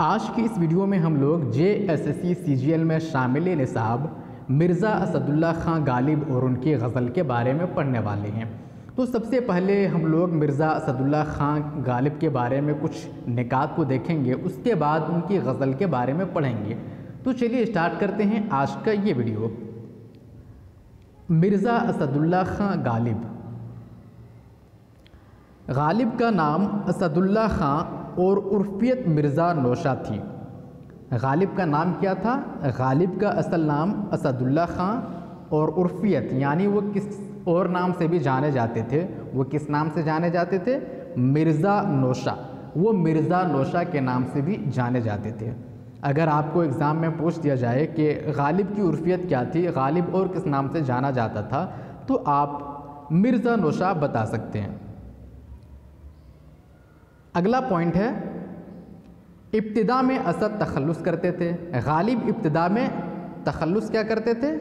आज की इस वीडियो में हम लोग J S S C C G L में शामिल निसाब। मिर्ज़ा असदुल्ला ख़ां गालिब और उनकी गज़ल के बारे में पढ़ने वाले हैं। तो सबसे पहले हम लोग मिर्ज़ा असदुल्ला ख़ां गालिब के बारे में कुछ निकात को देखेंगे, उसके बाद उनकी गज़ल के बारे में पढ़ेंगे। तो चलिए स्टार्ट करते हैं आज का ये वीडियो। मिर्ज़ा असदुल्ला ख़ां गालिब। गालिब का नाम असदुल्ला ख़ां और उर्फियत मिर्ज़ा नौशा थी। गालिब का नाम क्या था? गालिब का असल नाम असदुल्ला ख़ां और उर्फियत, यानी वो किस और नाम से भी जाने जाते थे। वो किस नाम से जाने जाते थे? मिर्ज़ा नौशा। वो मिर्ज़ा नौशा के नाम से भी जाने जाते थे। अगर आपको एग्ज़ाम में पूछ दिया जाए कि गालिब की उर्फियत क्या थी, गालिब और किस नाम से जाना जाता था तो आप मिर्ज़ा नौशा बता सकते हैं। अगला पॉइंट है, इब्तदा में असद तखलस करते थे। गालिब इब्तदा में तखलस क्या करते थे?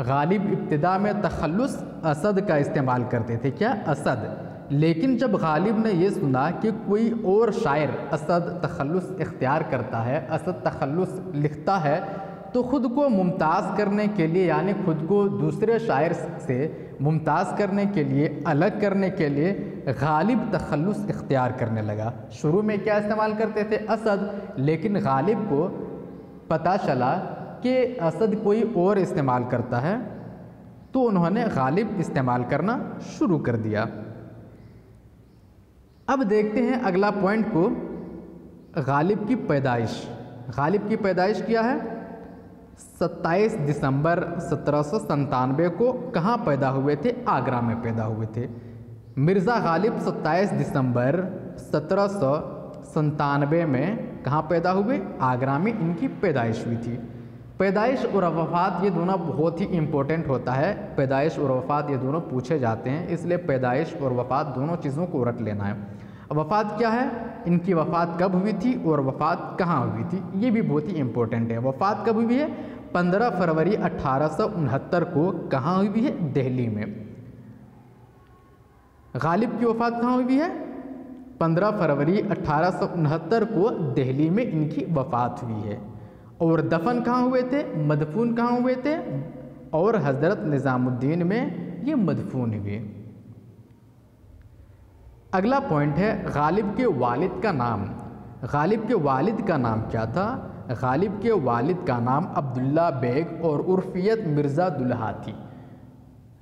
गालिब इब्तदा में तखलस असद का इस्तेमाल करते थे। क्या? असद। लेकिन जब गालिब ने यह सुना कि कोई और शायर असद तखलस इख्तियार करता है, असद तखलस लिखता है तो ख़ुद को मुमताज़ करने के लिए, यानी खुद को दूसरे शायर से मुमताज़ करने के लिए, अलग करने के लिए गालिब तखल्लुस इख्तियार करने लगा। शुरू में क्या इस्तेमाल करते थे? असद। लेकिन गालिब को पता चला कि असद कोई और इस्तेमाल करता है तो उन्होंने गालिब इस्तेमाल करना शुरू कर दिया। अब देखते हैं अगला पॉइंट को, गालिब की पैदाइश। गालिब की पैदाइश क्या है? 27 दिसंबर सत्रह को कहाँ पैदा हुए थे? आगरा में पैदा हुए थे। मिर्ज़ा गालिब 27 दिसंबर सत्रह में कहाँ पैदा हुए? आगरा में इनकी पैदाइश हुई थी। पैदाइश और वफ़ात ये दोनों बहुत ही इम्पोर्टेंट होता है। पैदाइश और वफ़ात ये दोनों पूछे जाते हैं, इसलिए पैदाइश और वफ़ात दोनों चीज़ों को रट लेना है। वफ़ात क्या है? इनकी वफ़ात कब हुई थी और वफ़ात कहाँ हुई थी? ये भी बहुत ही इम्पोर्टेंट है। वफ़ात कब हुई है? 15 फरवरी अट्ठारह को कहाँ हुई है? दिल्ली में। गालिब की वफ़ात कहाँ हुई है? 15 फरवरी अट्ठारह को दिल्ली में इनकी वफ़ात हुई है। और दफन कहाँ हुए थे? मदफून कहाँ हुए थे? और हज़रत निज़ामुद्दीन में ये मदफून हुए। अगला पॉइंट है गालिब के वालिद का नाम। गालिब के वालिद का नाम क्या था? गालिब के वालिद का नाम अब्दुल्ला बेग और उर्फियत मिर्ज़ा दुल्हा थी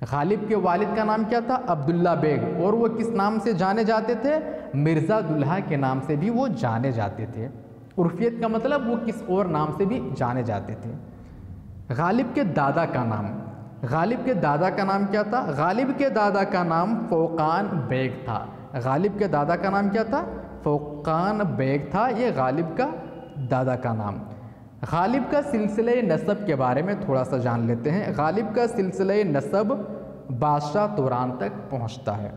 गालिब के वालिद का नाम क्या था? अब्दुल्ला बेग। और वो किस नाम से जाने जाते थे? मिर्ज़ा दुल्हा के नाम से भी वो जाने जाते थे। उर्फियत का मतलब वो किस और नाम से भी जाने जाते थे। गालिब के दादा का नाम। गालिब के दादा का नाम क्या था? गालिब के दादा का नाम फ़ोकान बेग था। गालिब के दादा का नाम क्या था? फ़ोकान बेग था, ये गालिब का दादा का नाम। गालिब का सिलसिले नसब के बारे में थोड़ा सा जान लेते हैं। गालिब का सिलसिले नसब बादशाह तुरान तक पहुँचता है।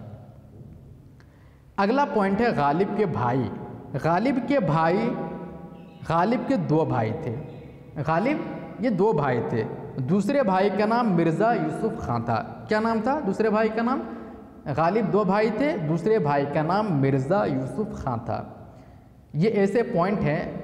अगला पॉइंट है गालिब के भाई। गालिब के भाई, गालिब के दो भाई थे। गालिब, ये दो भाई थे। दूसरे भाई का नाम मिर्ज़ा यूसुफ खां था। क्या नाम था? दूसरे भाई का नाम गालिब दो भाई थे, दूसरे भाई का नाम मिर्ज़ा यूसुफ खां था। ये ऐसे पॉइंट हैं,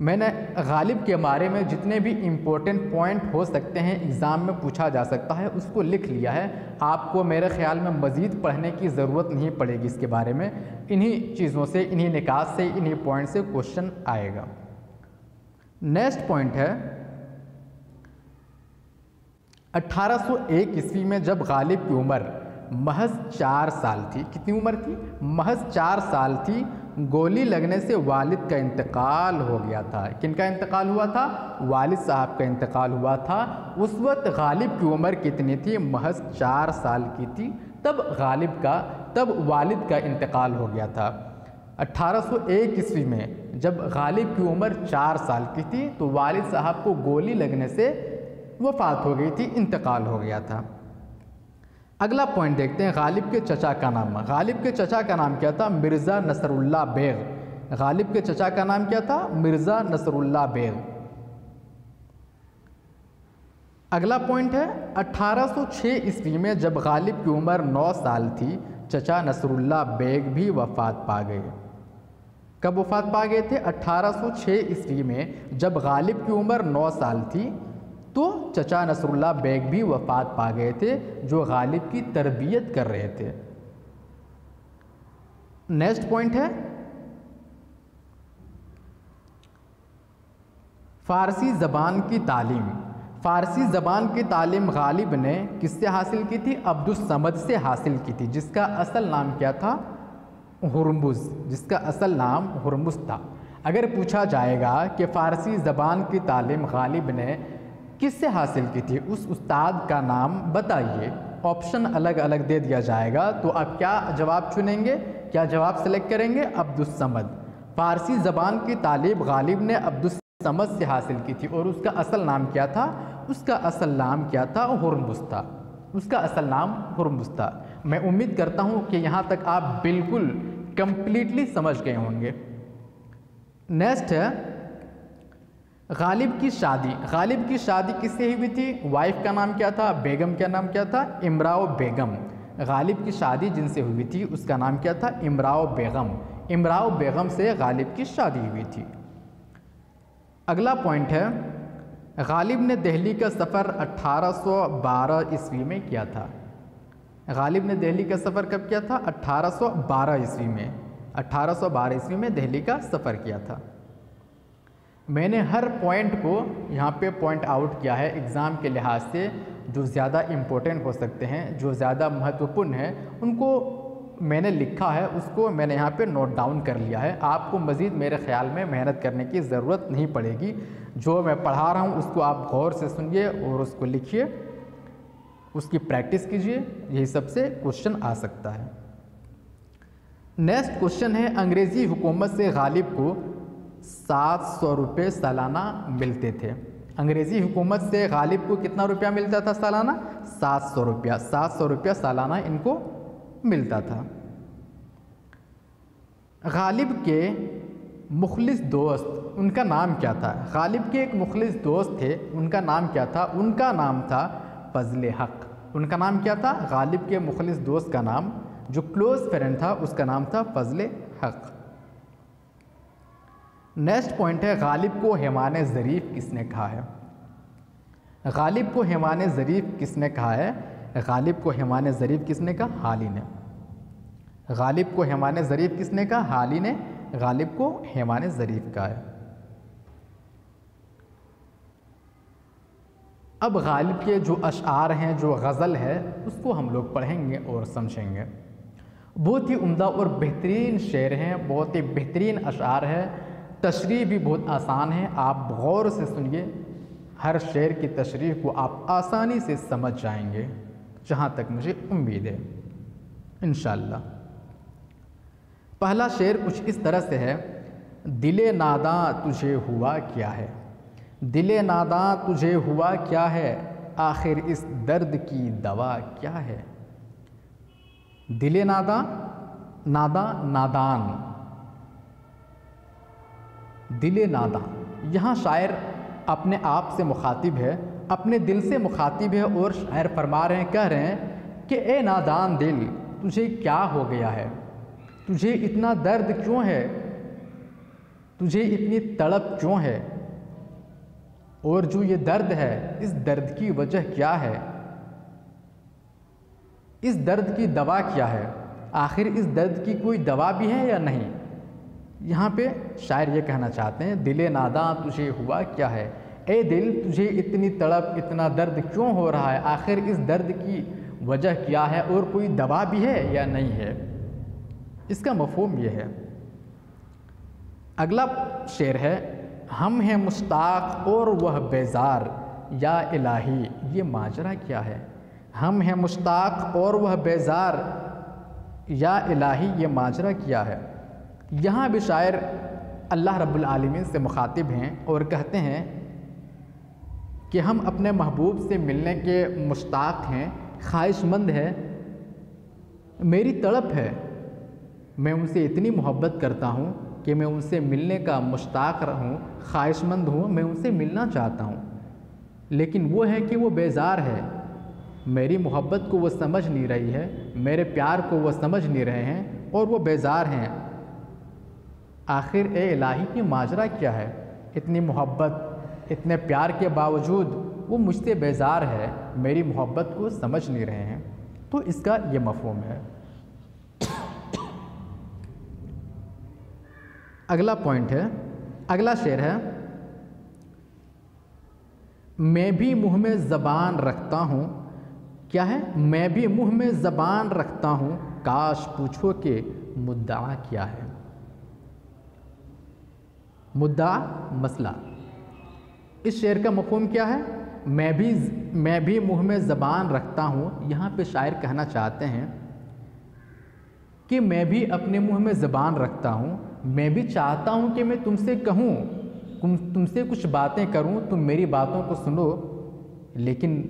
मैंने गालिब के बारे में जितने भी इम्पोर्टेंट पॉइंट हो सकते हैं एग्ज़ाम में पूछा जा सकता है, उसको लिख लिया है। आपको मेरे ख्याल में मज़ीद पढ़ने की ज़रूरत नहीं पड़ेगी इसके बारे में। इन्हीं चीज़ों से, इन्हीं निकास से, इन्हीं पॉइंट से क्वेश्चन आएगा। नेक्स्ट पॉइंट है 1801 ईस्वी में जब गालिब की उम्र महज चार साल थी। कितनी उम्र थी? महज चार साल थी। गोली लगने से वालिद का इंतकाल हो गया था। किनका इंतकाल हुआ था? वालिद साहब का इंतकाल हुआ था। उस वक्त गालिब की उम्र कितनी थी? महज चार साल की थी। तब गालिब का, तब वालिद का इंतकाल हो गया था। 1801 ईस्वी में जब गालिब की उम्र चार साल की थी तो वालिद साहब को गोली लगने से वफ़ात हो गई थी, इंतकाल हो गया था। अगला पॉइंट देखते हैं, गालिब के चचा का नाम। गालिब के चचा का नाम क्या था? मिर्ज़ा नसरुल्ला बेग। गालिब के चचा का नाम क्या था? मिर्ज़ा नसरुल्ला बेग। अगला पॉइंट है 1806 ईस्वी में जब गालिब की उम्र 9 साल थी, चचा नसरुल्ला बेग भी वफात पा गए। कब वफात पा गए थे? 1806 ईस्वी में जब गालिब की उम्र 9 साल थी तो चचा नसरुल्ला बेग भी वफात पा गए थे, जो गालिब की तरबियत कर रहे थे। नेक्स्ट पॉइंट है। फ़ारसी ज़बान की तालीम। फ़ारसी ज़बान की तालीम गालिब ने किससे हासिल की थी? अब्दुलसमद से हासिल की थी, जिसका असल नाम क्या था? हुरमुज़, जिसका असल नाम हुरमुज़ था। अगर पूछा जाएगा कि फ़ारसी ज़बान की तालीम गालिब ने किससे हासिल की थी? उस उस्ताद का नाम बताइए। ऑप्शन अलग अलग दे दिया जाएगा। तो आप क्या जवाब चुनेंगे? क्या जवाब सेलेक्ट करेंगे? अब्दुलसमद फ़ारसी ज़बान की तालीब गालिब ने अब्दुलसमद से हासिल की थी और उसका असल नाम क्या था? उसका असल नाम क्या था? हुरमुज़ था उसका असल नाम हुरमुज़ था मैं उम्मीद करता हूँ कि यहाँ तक आप बिल्कुल कंप्लीटली समझ गए होंगे। नेक्स्ट है गालिब की शादी। गालिब की शादी किससे हुई थी? वाइफ का नाम क्या था? बेगम का नाम क्या था? इमराव बेगम। गालिब की शादी जिनसे हुई थी, उसका नाम क्या था? इमराव बेगम। इमराव बेगम से गालिब की शादी हुई थी। अगला पॉइंट है, गालिब ने दिल्ली का सफ़र 1812 ईस्वी में किया था। गालिब ने दिल्ली का सफ़र कब किया था? 1812 ईस्वी में। 1812 ईस्वी में दिल्ली का सफ़र किया था। मैंने हर पॉइंट को यहाँ पे पॉइंट आउट किया है एग्ज़ाम के लिहाज से, जो ज़्यादा इम्पोर्टेंट हो सकते हैं, जो ज़्यादा महत्वपूर्ण है, उनको मैंने लिखा है, उसको मैंने यहाँ पे नोट डाउन कर लिया है। आपको मज़ीद मेरे ख्याल में मेहनत करने की ज़रूरत नहीं पड़ेगी। जो मैं पढ़ा रहा हूँ, उसको आप गौर से सुनिए और उसको लिखिए। उसकी प्रैक्टिस कीजिए, यही सबसे क्वेश्चन आ सकता है। नेक्स्ट क्वेश्चन है, अंग्रेज़ी हुकूमत से गालिब को सात सौ रुपये सालाना मिलते थे। अंग्रेज़ी हुकूमत से गालिब को कितना रुपया मिलता था सालाना? सात सौ रुपया। सात सौ रुपया सालाना इनको मिलता था। गालिब के मुखलिस दोस्त, उनका नाम क्या था? गालिब के एक मुखलिस दोस्त थे, उनका नाम क्या था? उनका नाम था फजल हक। उनका नाम क्या था? गालिब के मुखलिस दोस्त का नाम, जो क्लोज फ्रेंड था, उसका नाम था फजल हक। नेक्स्ट पॉइंट है, गालिब को हेमान ज़रीफ़ किसने कहा है? गालिब को हेमान ज़रीफ़ किसने कहा है? गालिब को हेमान ज़रीफ़ किसने कहा? हाली ने। गालिब को हेमान ज़रीफ़ किसने कहा? हाली ने। गालिब को हेमान ज़रीफ़ कहा है। अब गालिब के जो अशार हैं, जो गज़ल है, उसको हम लोग पढ़ेंगे और समझेंगे। बहुत ही उम्दा और बेहतरीन शेर हैं, बहुत ही बेहतरीन अशार है। तशरी भी बहुत आसान है, आप गौर से सुनिए, हर शेर की तशरी को आप आसानी से समझ जाएँगे, जहाँ तक मुझे उम्मीद है। इन पहला शेर कुछ इस तरह से है, दिले नादा तुझे हुआ क्या है? दिले नादा तुझे हुआ क्या है? आखिर इस दर्द की दवा क्या है? दिले नादा नादा नादान। दिले नादा यहाँ शायर अपने आप से मुखातिब है, अपने दिल से मुखातिब है और शायर फरमा रहे हैं, कह रहे हैं कि, ए नादान दिल, तुझे क्या हो गया है? तुझे इतना दर्द क्यों है? तुझे इतनी तड़प क्यों है? और जो ये दर्द है, इस दर्द की वजह क्या है? इस दर्द की दवा क्या है? आखिर इस दर्द की कोई दवा भी है या नहीं? यहाँ पे शायर ये कहना चाहते हैं, दिले नादा तुझे हुआ क्या है? ए दिल, तुझे इतनी तड़प, इतना दर्द क्यों हो रहा है? आखिर इस दर्द की वजह क्या है और कोई दवा भी है या नहीं है? इसका मफहम यह है। अगला शेर है, हम हैं मुश्ताक और वह बेजार, या इलाही, ये माजरा क्या है? हम हैं मुश्ताक और वह बेजार, या इलाही, ये माजरा क्या है? यहाँ भी शायर अल्लाह रब्बुल आलमीन से मुखातिब हैं और कहते हैं कि हम अपने महबूब से मिलने के मुश्ताक हैं, ख्वाहिशमंद है। मेरी तड़प है। मैं उनसे इतनी मोहब्बत करता हूँ कि मैं उनसे मिलने का मुश्ताक रहूँ, ख्वाहिशमंद हूँ, मैं उनसे मिलना चाहता हूँ। लेकिन वो है कि वो बेजार है। मेरी मोहब्बत को वो समझ नहीं रही है, मेरे प्यार को वो समझ नहीं रहे हैं और वो बेजार हैं। आखिर ए इलाही की माजरा क्या है? इतनी मोहब्बत, इतने प्यार के बावजूद वो मुझसे बेजार है, मेरी मोहब्बत को समझ नहीं रहे हैं। तो इसका ये मफहम है। अगला पॉइंट है, अगला शेर है, मैं भी मुँह में ज़बान रखता हूँ। क्या है? मैं भी मुँह में ज़बान रखता हूँ। काश पूछो कि मुद्दा क्या है? मुद्दा मसला। इस शेर का मफहम क्या है? मैं भी मैं भी मुँह में ज़बान रखता हूँ। यहाँ पे शायर कहना चाहते हैं कि मैं भी अपने मुँह में ज़बान रखता हूँ। मैं भी चाहता हूँ कि मैं तुमसे कहूँ, तुम, तुमसे कुछ बातें करूँ, तुम मेरी बातों को सुनो। लेकिन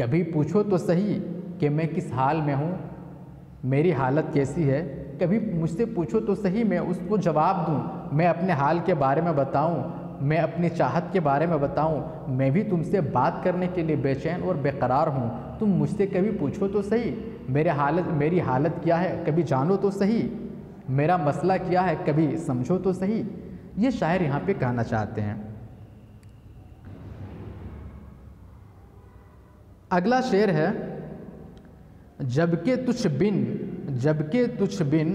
कभी पूछो तो सही कि मैं किस हाल में हूँ, मेरी हालत कैसी है। कभी मुझसे पूछो तो सही, मैं उसको जवाब दूँ। मैं अपने हाल के बारे में बताऊँ, मैं अपनी चाहत के बारे में बताऊँ, मैं भी तुमसे बात करने के लिए बेचैन और बेकरार हूँ। तुम मुझसे कभी पूछो तो सही, मेरे हालत, मेरी हालत क्या है कभी जानो तो सही, मेरा मसला क्या है कभी समझो तो सही। ये शायर यहाँ पे कहना चाहते हैं। अगला शेर है, जबकि तुझ बिन, जबकि तुझ बिन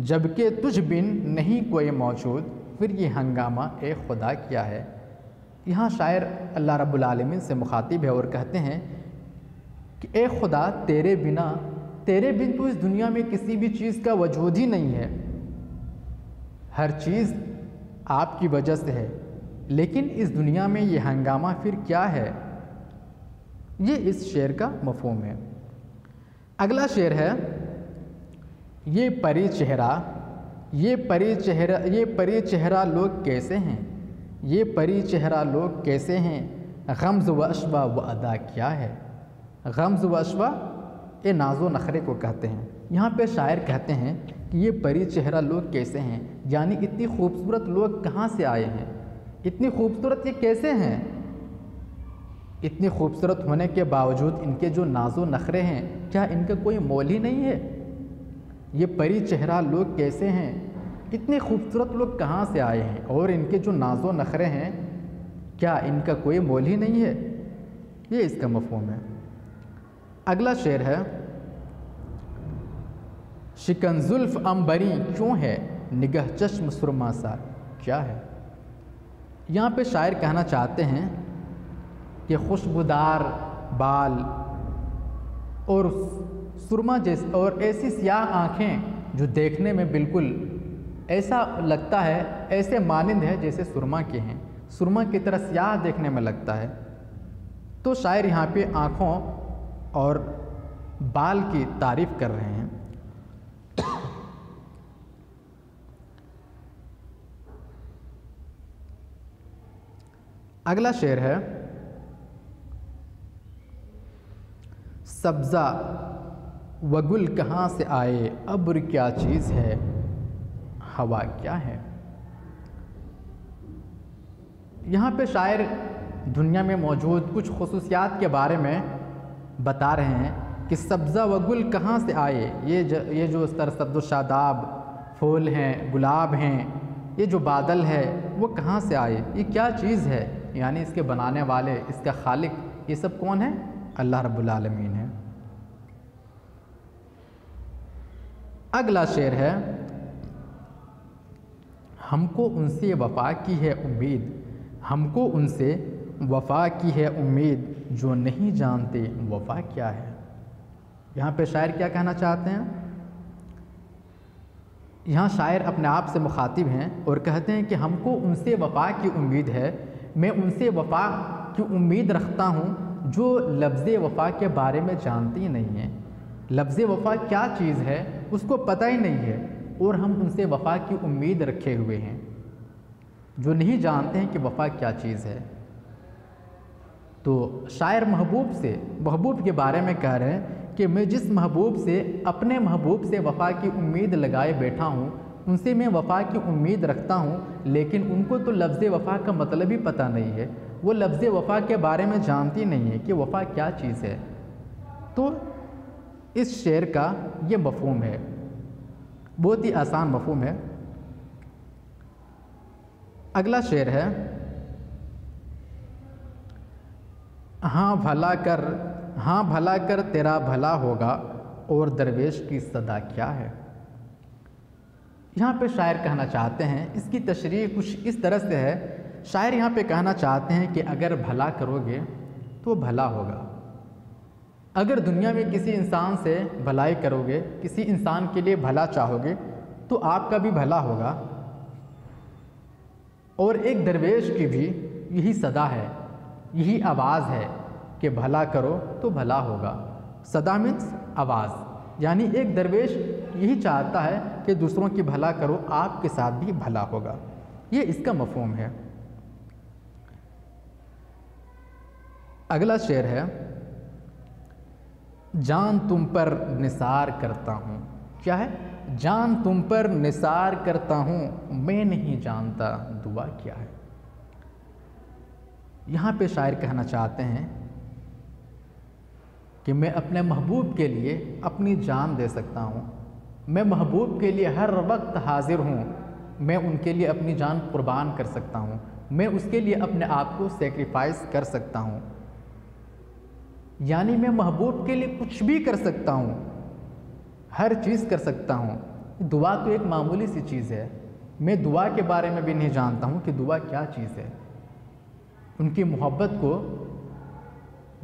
जबकि तुझ बिन नहीं कोई मौजूद, फिर ये हंगामा, ए खुदा, क्या है? यहाँ शायर अल्लाह रब्बुल आलमीन से मुखातिब है और कहते हैं कि, ए खुदा, तेरे बिना, तेरे बिन तो इस दुनिया में किसी भी चीज़ का वजूद ही नहीं है। हर चीज़ आपकी वजह से है, लेकिन इस दुनिया में ये हंगामा फिर क्या है? ये इस शेर का मफहम है। अगला शेर है ये परी चेहरा, ये परी चेहरा, ये परी चेहरा लोग कैसे हैं? ये परी चेहरा लोग कैसे हैं? गम्ज़ व अशवा व अदा क्या है? गम्ज़ व अशवा ये नाजो नखरे को कहते हैं। यहाँ पे शायर कहते हैं कि ये परी चेहरा लोग कैसे हैं? यानी इतनी खूबसूरत लोग कहाँ से आए हैं? इतनी खूबसूरत ये कैसे हैं? इतनी खूबसूरत होने के बावजूद इनके जो नाजो नखरे हैं, क्या इनका कोई मोल ही नहीं है? ये परी चेहरा लोग कैसे हैं? इतने खूबसूरत लोग कहाँ से आए हैं? और इनके जो नाजो नखरे हैं, क्या इनका कोई मोल ही नहीं है? ये इसका मफहम है। अगला शेर है शिकनजुल्फ अम्बरी क्यों है? निगह चश्म सुरमा सा क्या है? यहाँ पे शायर कहना चाहते हैं कि खुशबूदार बाल और सुरमा जैसे और ऐसी सियाह आँखें जो देखने में बिल्कुल ऐसा लगता है, ऐसे मानंद है जैसे सुरमा के हैं। सुरमा की तरह सियाह देखने में लगता है। तो शायर यहाँ पे आँखों और बाल की तारीफ़ कर रहे हैं। अगला शेर है, सब्ज़ा वगुल कहाँ से आए? अब्र क्या चीज़ है? हवा क्या है? यहाँ पे शायर दुनिया में मौजूद कुछ खसूसियात के बारे में बता रहे हैं कि सब्ज़ा व गुल कहाँ से आए? ये ज, ये जो सरसब्द शादाब फूल हैं गुलाब हैं ये जो बादल है वो कहाँ से आए? ये क्या चीज़ है? यानी इसके बनाने वाले इसका खालिक ये सब कौन है? अल्लाह रब्बुल आलमीन है। अगला शेर है, हमको उनसे वफा की है उम्मीद, हमको उनसे वफा की है उम्मीद, जो नहीं जानते वफा क्या है। यहाँ पे शायर क्या कहना चाहते हैं? यहाँ शायर अपने आप से मुखातिब हैं और कहते हैं कि, हमको उनसे वफा की उम्मीद है, मैं उनसे वफा की उम्मीद रखता हूँ, जो लफ्ज़ वफा के बारे में जानती नहीं हैं। लफ्ज़ वफा क्या चीज़ है? उसको पता ही नहीं है और हम उनसे वफा की उम्मीद रखे हुए हैं, जो नहीं जानते हैं कि वफा क्या चीज़ है। तो शायर महबूब से, महबूब के बारे में कह रहे हैं कि मैं जिस महबूब से, अपने महबूब से वफा की उम्मीद लगाए बैठा हूँ, उनसे मैं वफा की उम्मीद रखता हूँ, लेकिन उनको तो लफ्ज़ वफ़ा का मतलब ही पता नहीं है। वो लफ्ज़ वफ़ा के बारे में जानती नहीं है कि वफ़ा क्या चीज़ है। तो इस शेर का ये मफहम है। बहुत ही आसान मफहम है। अगला शेर है हाँ भला कर हाँ भला कर तेरा भला होगा और दरवेश की सदा क्या है? यहाँ पे शायर कहना चाहते हैं, इसकी तशरी कुछ इस तरह से है। शायर यहाँ पे कहना चाहते हैं कि अगर भला करोगे तो भला होगा। अगर दुनिया में किसी इंसान से भलाई करोगे, किसी इंसान के लिए भला चाहोगे तो आपका भी भला होगा। और एक दरवेश की भी यही सदा है, यही आवाज़ है कि भला करो तो भला होगा। सदा मीन्स आवाज़। यानी एक दरवेश यही चाहता है कि दूसरों की भला करो, आपके साथ भी भला होगा। ये इसका मफहम है। अगला शेर है जान तुम पर निसार करता हूँ। क्या है? जान तुम पर निसार करता हूँ, मैं नहीं जानता दुआ क्या है। यहाँ पे शायर कहना चाहते हैं कि मैं अपने महबूब के लिए अपनी जान दे सकता हूँ। मैं महबूब के लिए हर वक्त हाजिर हूँ। मैं उनके लिए अपनी जान कुर्बान कर सकता हूँ। मैं उसके लिए अपने आप को सेक्रीफाइस कर सकता हूँ। यानी मैं महबूब के लिए कुछ भी कर सकता हूँ, हर चीज़ कर सकता हूँ। दुआ तो एक मामूली सी चीज़ है। मैं दुआ के बारे में भी नहीं जानता हूँ कि दुआ क्या चीज़ है। उनकी मोहब्बत को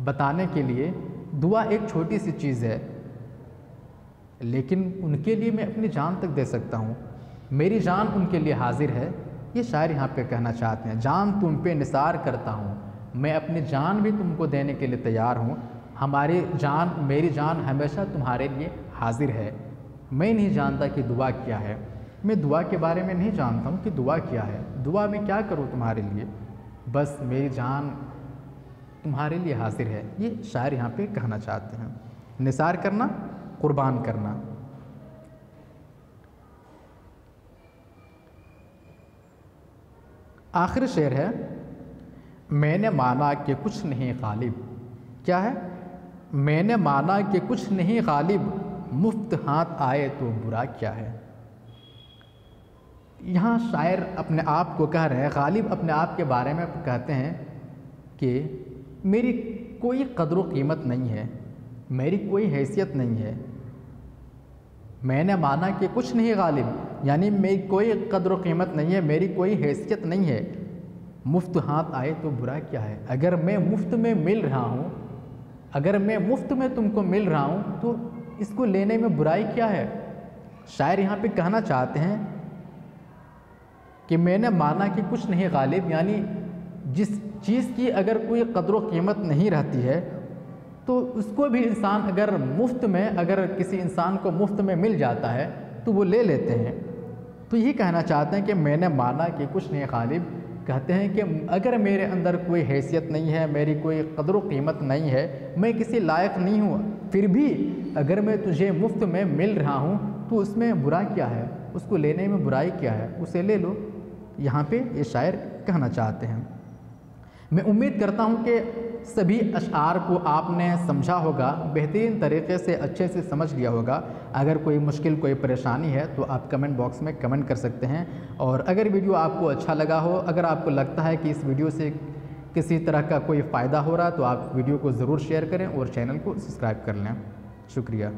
बताने के लिए दुआ एक छोटी सी चीज़ है, लेकिन उनके लिए मैं अपनी जान तक दे सकता हूँ। मेरी जान उनके लिए हाजिर है, ये शायर यहाँ पे कहना चाहते हैं। जान तुम पे निसार करता हूँ। मैं अपनी जान भी तुमको देने के लिए तैयार हूँ। हमारी जान, मेरी जान हमेशा तुम्हारे लिए हाजिर है। मैं नहीं जानता कि दुआ क्या है। मैं दुआ के बारे में नहीं जानता हूँ कि दुआ क्या है। दुआ में क्या करूँ तुम्हारे लिए? बस मेरी जान तुम्हारे लिए हाजिर है। ये शायर यहाँ पे कहना चाहते हैं। निसार करना, कुर्बान करना। आखिर शेर है मैंने माना कि कुछ नहीं गालिब। क्या है? मैंने माना कि कुछ नहीं गालिब। मुफ़्त हाथ आए तो बुरा क्या है? यहाँ शायर अपने आप को कह रहे हैं, गालिब अपने आप के बारे में कहते हैं कि मेरी कोई कदर कीमत नहीं है, मेरी कोई हैसियत नहीं है। मैंने माना कि कुछ नहीं गालिब, यानी मेरी कोई कदर कीमत नहीं है, मेरी कोई हैसियत नहीं है। मुफ़्त हाथ आए तो बुरा क्या है? अगर मैं मुफ़्त में मिल रहा हूँ, अगर मैं मुफ़्त में तुमको मिल रहा हूँ तो इसको लेने में बुराई क्या है? शायर यहाँ पे कहना चाहते हैं कि मैंने माना कि कुछ नहीं गालिब, यानी जिस चीज़ की अगर कोई कदर कीमत नहीं रहती है तो उसको भी इंसान अगर मुफ़्त में, अगर किसी इंसान को मुफ़्त में मिल जाता है तो वो ले लेते हैं। तो यही कहना चाहते हैं कि मैंने माना कि कुछ नहीं गालिब कहते हैं कि अगर मेरे अंदर कोई हैसियत नहीं है, मेरी कोई कदर कीमत नहीं है, मैं किसी लायक नहीं हूँ फिर भी अगर मैं तुझे मुफ़्त में मिल रहा हूँ तो उसमें बुरा क्या है? उसको लेने में बुराई क्या है? उसे ले लो। यहाँ पे ये शायर कहना चाहते हैं। मैं उम्मीद करता हूँ कि सभी अशार को आपने समझा होगा, बेहतरीन तरीके से अच्छे से समझ लिया होगा। अगर कोई मुश्किल, कोई परेशानी है तो आप कमेंट बॉक्स में कमेंट कर सकते हैं। और अगर वीडियो आपको अच्छा लगा हो, अगर आपको लगता है कि इस वीडियो से किसी तरह का कोई फ़ायदा हो रहा तो आप वीडियो को ज़रूर शेयर करें और चैनल को सब्सक्राइब कर लें। शुक्रिया।